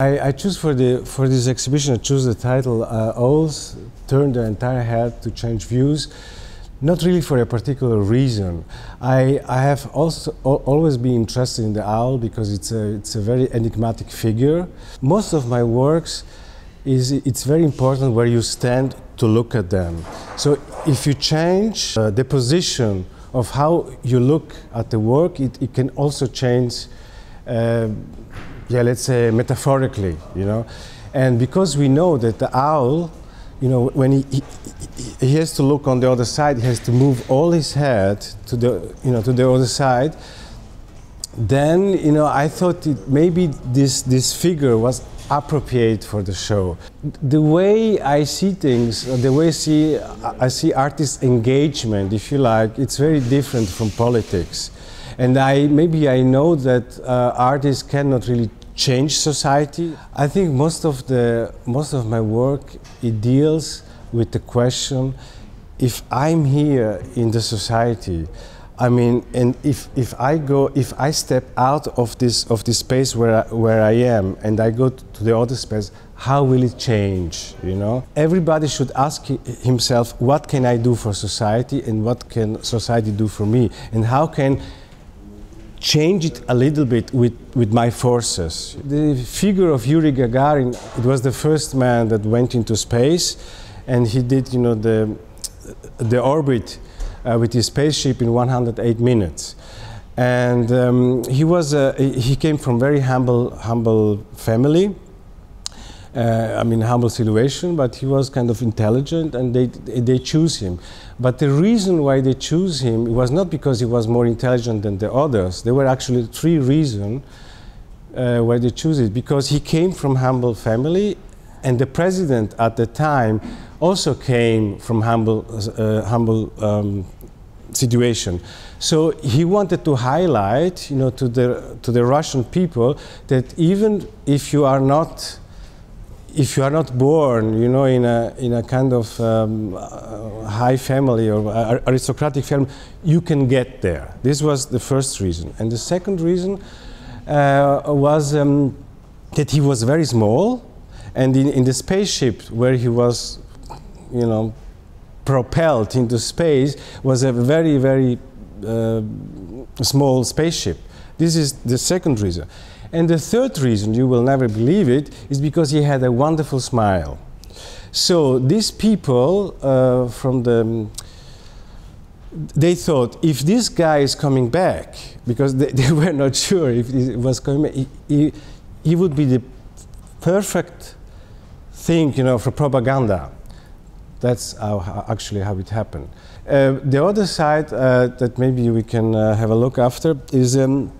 I, I choose for the for this exhibition. I choose the title uh, "Owls Turn the Entire Head to Change Views." Not really for a particular reason. I, I have also always been interested in the owl because it's a, it's a very enigmatic figure. Most of my works is it's very important where you stand to look at them. So if you change uh, the position of how you look at the work, it, it can also change uh, yeah, let's say metaphorically, you know. And because we know that the owl, you know, when he, he, he, has to look on the other side, he has to move all his head to the, you know, to the other side. Then, you know, I thought it, maybe this, this figure was appropriate for the show. The way I see things, the way I see, I see artist engagement, if you like, it's very different from politics. And I, maybe I know that uh, artists cannot really change society. I think most of the most of my work it deals with the question if I'm here in the society, I mean, and if, if I go, if I step out of this of this space where I, where I am and I go to the other space, how will it change? You know, everybody should ask himself, what can I do for society, and what can society do for me, and how can change it a little bit with, with my forces. The figure of Yuri Gagarin, it was the first man that went into space and he did, you know, the, the orbit uh, with his spaceship in 108 minutes. And um, he was, he came from very humble, humble family. Uh, I mean, humble situation, but he was kind of intelligent and they, they choose him. But the reason why they choose him was not because he was more intelligent than the others. There were actually three reasons uh, why they choose it. Because he came from humble family and the president at the time also came from humble, uh, humble um, situation. So he wanted to highlight, you know, to the, to the Russian people that even if you are not if you are not born, you know, in a, in a kind of um, high family or aristocratic family, you can get there. This was the first reason. And the second reason uh, was um, that he was very small, and in, in the spaceship where he was, you know, propelled into space was a very, very uh, small spaceship. This is the second reason. And the third reason, you will never believe it, is because he had a wonderful smile. So these people uh, from the, they thought if this guy is coming back, because they, they were not sure if he was coming back, he, he, he would be the perfect thing, you know, for propaganda. That's how, actually how it happened. Uh, the other side uh, that maybe we can uh, have a look after is um,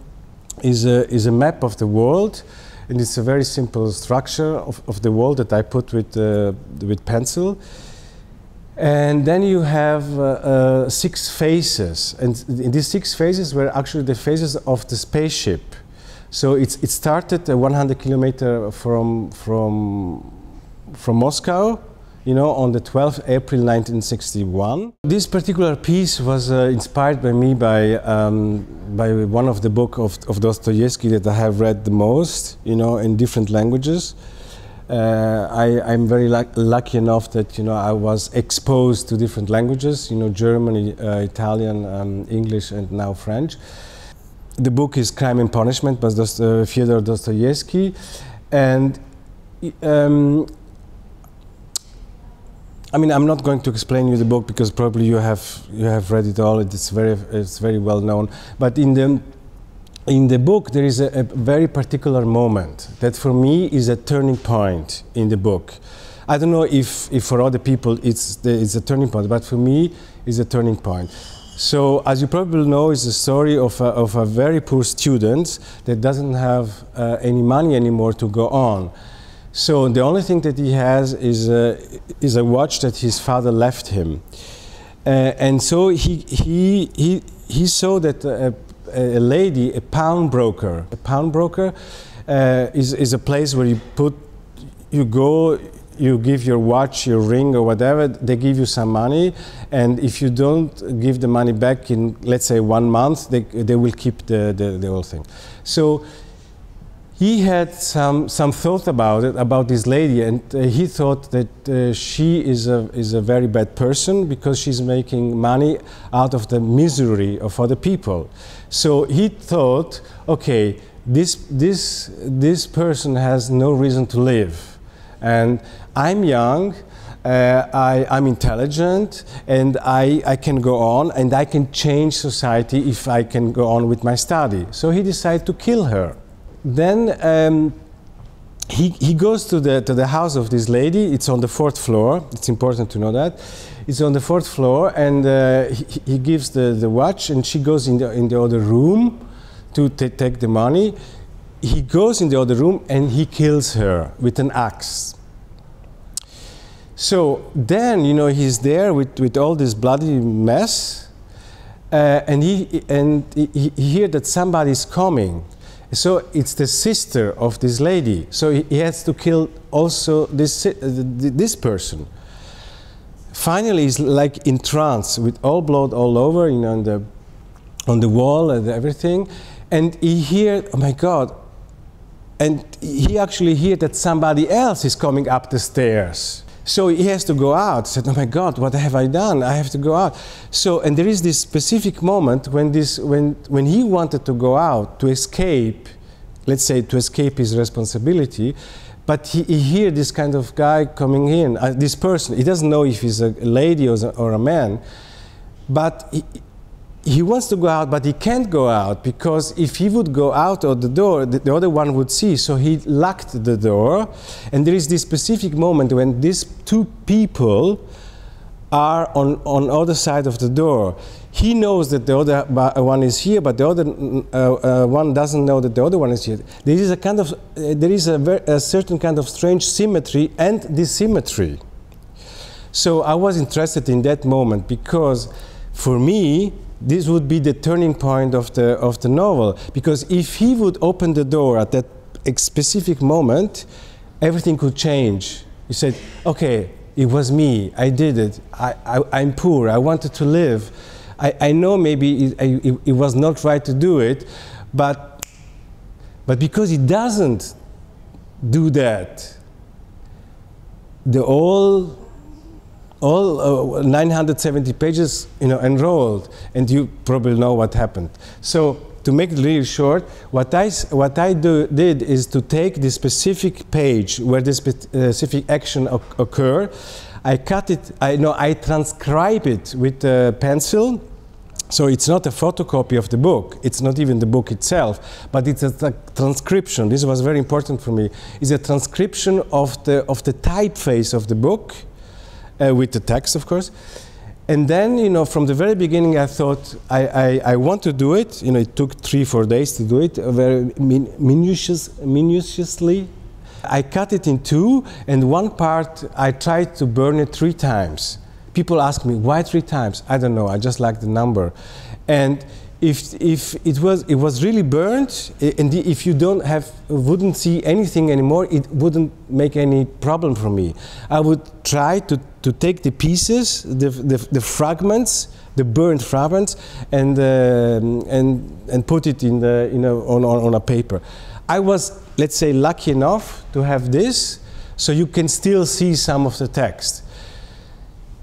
is a, is a map of the world and it's a very simple structure of, of the world that I put with, uh, with pencil. And then you have uh, uh, six phases, and in these six phases were actually the phases of the spaceship. So it started 100 kilometers from, from, from Moscow, you know, on the 12th April 1961. This particular piece was uh, inspired by me by, um, by one of the book of, of Dostoevsky that I have read the most, you know, in different languages. Uh, I, am very lucky enough that, you know, I was exposed to different languages, you know, German, uh, Italian, um, English, and now French. The book is Crime and Punishment by Dost uh, Fyodor Dostoevsky. And um, I mean, I'm not going to explain you the book because probably you have you have read it all. It's very it's very well known. But in the in the book, there is a, a very particular moment that for me is a turning point in the book. I don't know if, if for other people it's, the, it's a turning point, but for me, it's a turning point. So, as you probably know, it's a story of a, of a very poor student that doesn't have uh, any money anymore to go on. So the only thing that he has is a, is a watch that his father left him. Uh, and so he, he, he, he saw that a, a lady, a pawnbroker, a pawnbroker uh, is, is a place where you put, you go, you give your watch, your ring, or whatever, they give you some money, and if you don't give the money back in, let's say, one month, they, they will keep the, the, the whole thing. So he had some, some thought about it, about this lady, and uh, he thought that uh, she is a, is a very bad person because she's making money out of the misery of other people. So he thought, okay, this, this, this person has no reason to live. And I'm young, uh, I, am intelligent, and I, I can go on, and I can change society if I can go on with my study. So he decided to kill her then um, he, he goes to the, to the house of this lady. It's on the fourth floor. It's important to know that. It's on the fourth floor, and uh, he, he, gives the, the watch, and she goes in the, in the other room to take the money. He goes in the other room and he kills her with an axe. So then, you know, he's there with, with all this bloody mess, uh, and he and he, he hears that somebody's coming. So it's the sister of this lady. So he, has to kill also this, uh, this person. Finally, he's like in trance with all blood all over, you know, on the, on the wall and everything. And he hears, oh my God. And he actually hears that somebody else is coming up the stairs. So he has to go out. Said, "Oh my God, what have I done? I have to go out." So, and there is this specific moment when this, when when he wanted to go out to escape, let's say to escape his responsibility, but he, he hear this kind of guy coming in, uh, this person. He doesn't know if he's a lady or, or a man, but he, he wants to go out, but he can't go out because if he would go out of the door, the, the, other one would see. So he locked the door. And there is this specific moment when these two people are on, on other side of the door. He knows that the other one is here, but the other uh, uh, one doesn't know that the other one is here. There is a kind of, uh, there is a, a certain kind of strange symmetry and dissymmetry. So I was interested in that moment because for me, this would be the turning point of the, of the novel. Because if he would open the door at that specific moment, everything could change. He said, okay, it was me, I did it, I, am poor, I wanted to live. I, I know maybe it, it, it, was not right to do it, but, but because he doesn't do that, the whole all uh, 970 pages you know, enrolled, and you probably know what happened. So to make it really short, what I, what I do, did is to take the specific page where this uh, specific action occur, I cut it, I know I transcribe it with a pencil, so it's not a photocopy of the book. It's not even the book itself, but it's a transcription. This was very important for me. It's a transcription of the of the typeface of the book, uh, with the text, of course. And then, you know, from the very beginning, I thought I, I, I want to do it. You know, it took three, four days to do it, very min minutious, minutiously. I cut it in two, and one part I tried to burn it three times. People ask me, why three times? I don't know, I just like the number. And if, if it was it was really burnt and if you don't have wouldn't see anything anymore it wouldn't make any problem for me. I would try to, to take the pieces the, the, the fragments the burnt fragments and uh, and and put it in the you know on, on, on a paper. I was let's say lucky enough to have this so you can still see some of the text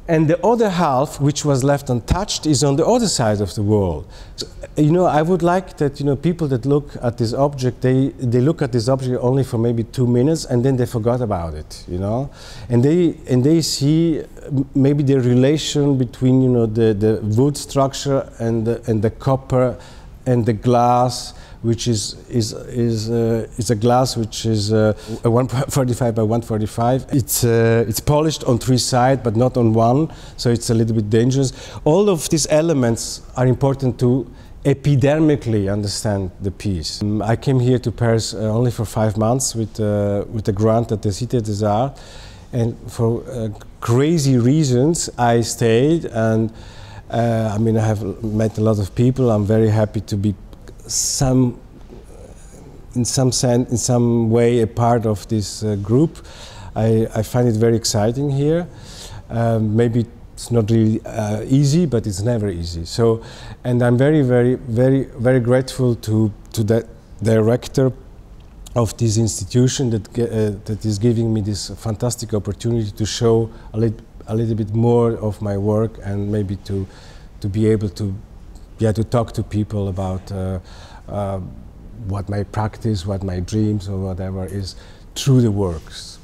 and the other half, which was left untouched, is on the other side of the world. So, you know, I would like that, you know, people that look at this object, they, they look at this object only for maybe two minutes and then they forgot about it, you know? And they, and they see maybe the relation between, you know, the, the wood structure and the, and the copper and the glass which is is is uh, is a glass which is uh, 145 by 145. It's uh, it's polished on three sides, but not on one, so it's a little bit dangerous. All of these elements are important to epidermically understand the piece. Um, I came here to Paris uh, only for five months with uh, with a grant at the Cité des Arts, and for uh, crazy reasons I stayed and. I mean, I have met a lot of people. I'm very happy to be some in some sense, in some way, a part of this uh, group. I, I, find it very exciting here. Um, maybe it's not really uh, easy, but it's never easy. So, and I'm very, very, very, very grateful to to that director of this institution that, uh, that is giving me this fantastic opportunity to show a, lit a little bit more of my work and maybe to, to be able to, yeah, to talk to people about uh, uh, what my practice, what my dreams or whatever is through the works.